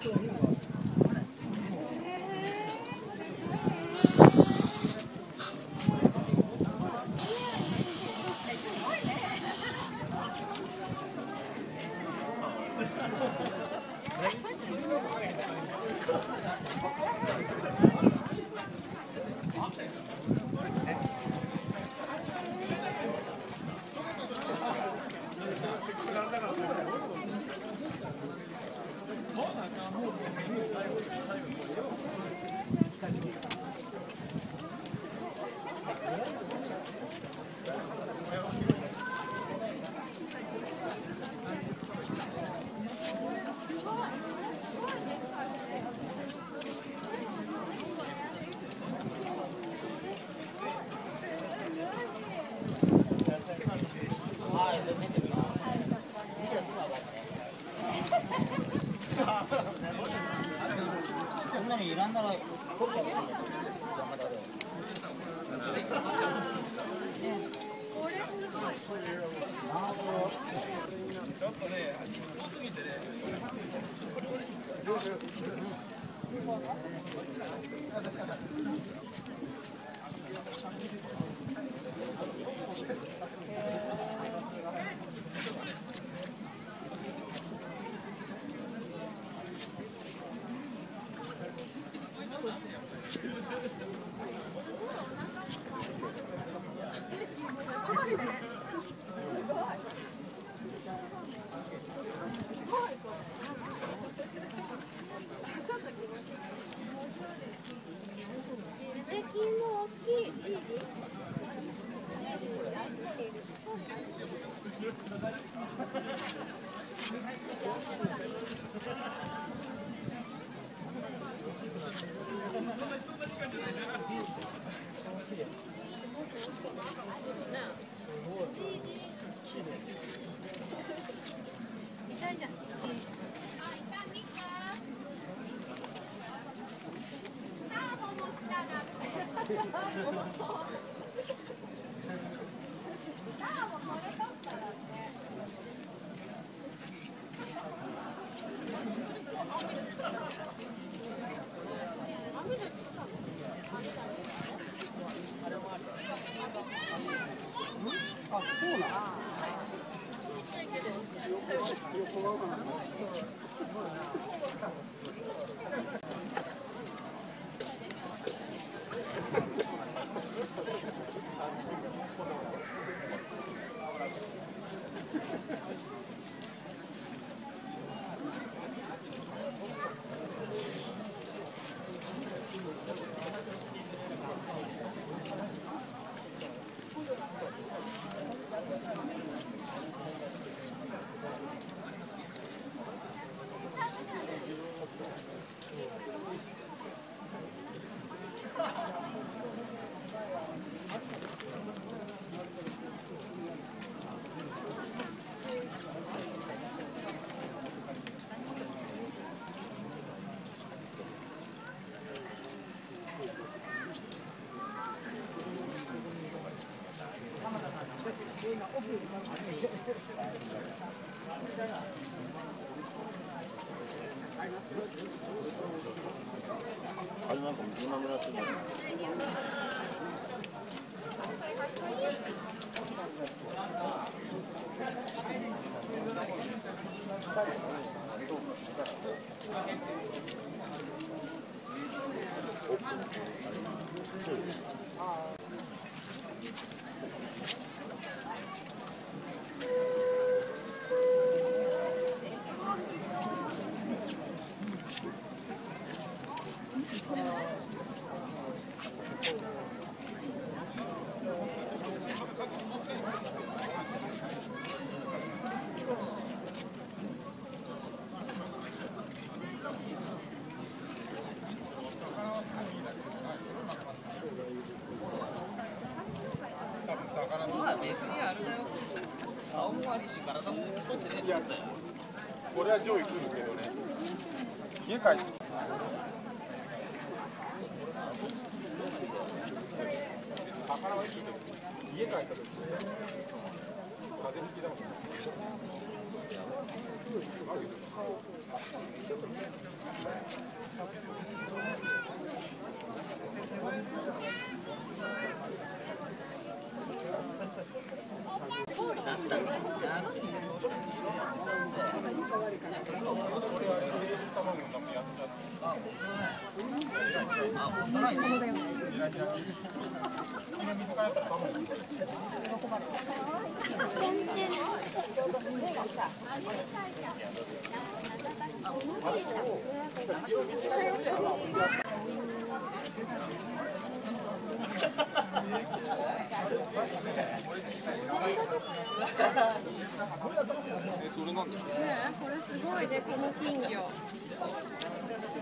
そんあそうだれなんか今村って何まあもありし体も太ってねえやつだよ俺は上位来るけどね。家帰って。魚はいいけど家帰った時風邪ひきだもん夏だろ夏にあ、本当ないえねえこれすごいねこの金魚。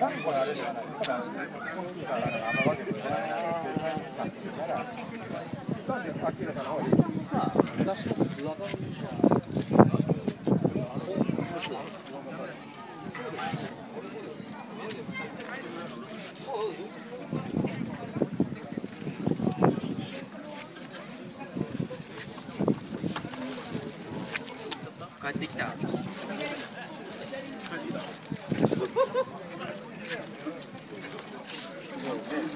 何これあれじゃない。ぼっこんなってる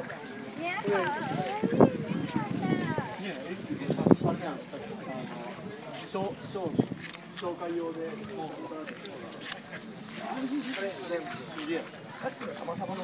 後ろから動かして帰ってきた紹紹紹介用でこうあれあれすげえさっきのたまたまの